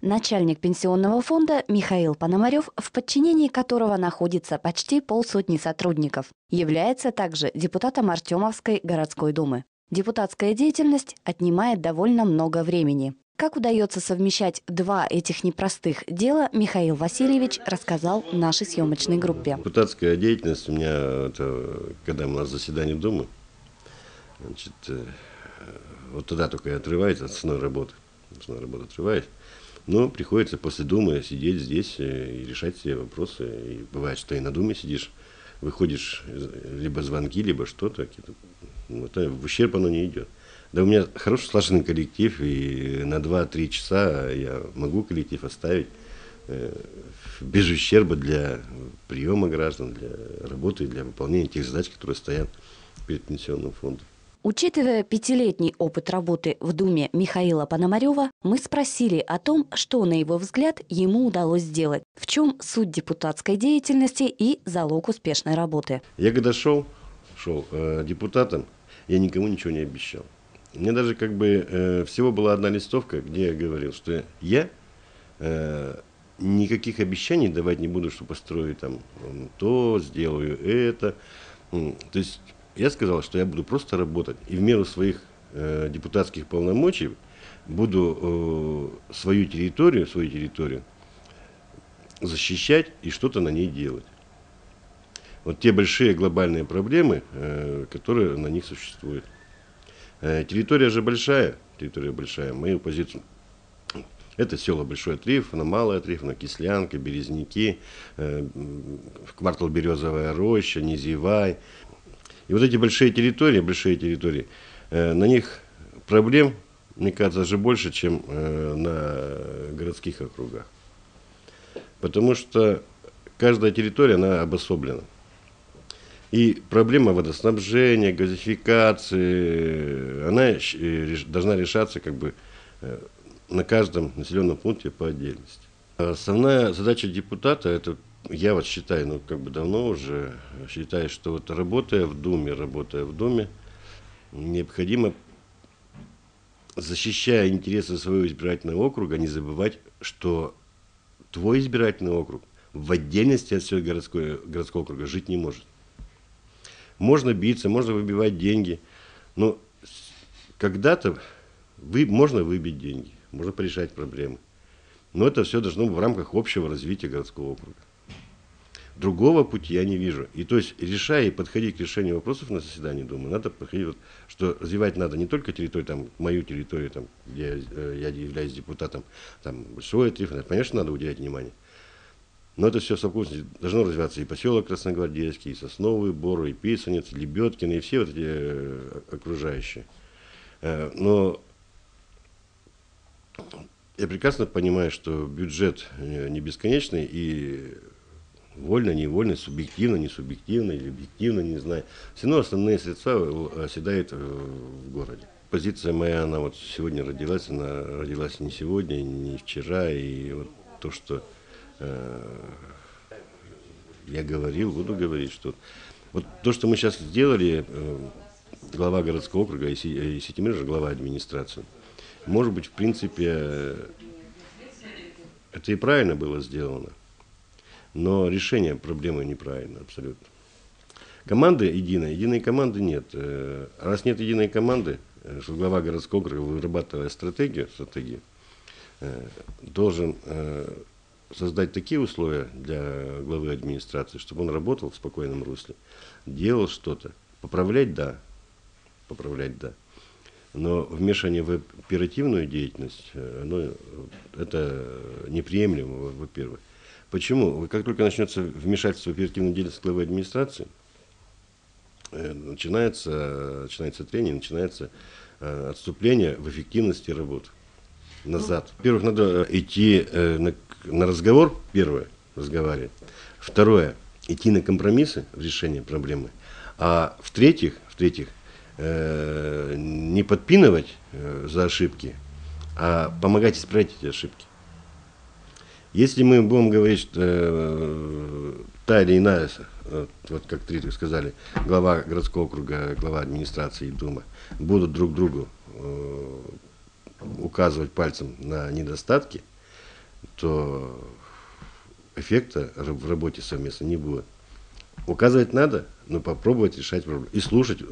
Начальник пенсионного фонда Михаил Пономарев, в подчинении которого находится почти полсотни сотрудников, является также депутатом Артемовской городской думы. Депутатская деятельность отнимает довольно много времени. Как удается совмещать два этих непростых дела, Михаил Васильевич рассказал нашей съемочной группе. Депутатская деятельность у меня, это, когда у нас заседание Думы, значит, э, вот тогда только я отрываюсь от основной работы. Основной работы отрываюсь. Но приходится после Думы сидеть здесь э, и решать все вопросы. И бывает, что и на Думе сидишь, выходишь, либо звонки, либо что-то. Вот, в ущерб оно не идет. Да у меня хороший слаженный коллектив, и на 2-3 часа я могу коллектив оставить э, без ущерба для приема граждан, для работы, для выполнения тех задач, которые стоят перед пенсионным фондом. Учитывая пятилетний опыт работы в Думе Михаила Пономарева, мы спросили о том, что, на его взгляд, ему удалось сделать, в чем суть депутатской деятельности и залог успешной работы. Я когда шел, шел э, депутатом, я никому ничего не обещал. Мне даже как бы э, всего была одна листовка, где я говорил, что я э, никаких обещаний давать не буду, что построю там то, сделаю это. То есть я сказал, что я буду просто работать и в меру своих э, депутатских полномочий буду э, свою территорию, свою территорию защищать и что-то на ней делать. Вот те большие глобальные проблемы, э, которые на них существуют. Э, территория же большая, территория большая. Мою позицию это село Большой Трифоно, Малая Трифоно, Кислянка, Березники, э, квартал Березовая роща, Низивай, и вот эти большие территории, большие территории, э, на них проблем, мне кажется, даже больше, чем э, на городских округах. Потому что каждая территория, она обособлена. И проблема водоснабжения, газификации, она э, должна решаться как бы на каждом населенном пункте по отдельности. Основная задача депутата – это я вот считаю, ну как бы давно уже считаю, что вот работая в Думе, работая в Думе, необходимо, защищая интересы своего избирательного округа, не забывать, что твой избирательный округ в отдельности от всего городского, городского округа жить не может. Можно биться, можно выбивать деньги, но когда-то вы, можно выбить деньги, можно порешать проблемы. Но это все должно быть в рамках общего развития городского округа. Другого пути я не вижу. И то есть, решая и подходить к решению вопросов на заседании Думы, надо подходить, вот, что развивать надо не только территорию, там, мою территорию, там, где я, э, я являюсь депутатом, там, Большое Трифон, конечно, надо уделять внимание. Но это все в совокупности должно развиваться и поселок Красногвардейский, и Сосновый Бор, и Писанец, и Лебедкин, и все вот эти э, окружающие. Э, но я прекрасно понимаю, что бюджет не бесконечный, и вольно, невольно, субъективно, не субъективно или объективно, не знаю. Все равно основные средства э, оседают э, в городе. Позиция моя, она вот сегодня родилась, она родилась не сегодня, не вчера, и вот то, что э, я говорил, буду говорить, что вот то, что мы сейчас сделали, э, глава городского округа и, и Сетимир же глава администрации, может быть, в принципе, э, это и правильно было сделано но решение проблемы неправильно абсолютно. Команды единой, единой команды нет. Э, раз нет единой команды, э, что глава городского округа, вырабатывая стратегию, стратегию э, должен создать такие условия для главы администрации, чтобы он работал в спокойном русле, делал что-то. Поправлять – да, поправлять – да. Но вмешивание в оперативную деятельность, это неприемлемо, во-первых. Почему? Как только начнется вмешательство в оперативную деятельность главы администрации, э, начинается, начинается трение, начинается э, отступление в эффективности работы назад. Во-первых, надо идти э, на, на разговор, первое, разговаривать. Второе, идти на компромиссы в решении проблемы. А в-третьих, в-третьих, не подпинывать за ошибки, а помогать исправить эти ошибки. Если мы будем говорить, что э, та или иная, вот как три сказали, глава городского округа, глава администрации и Дума, будут друг другу э, указывать пальцем на недостатки, то эффекта в работе совместно не будет. Указывать надо, но попробовать решать проблему. И слушать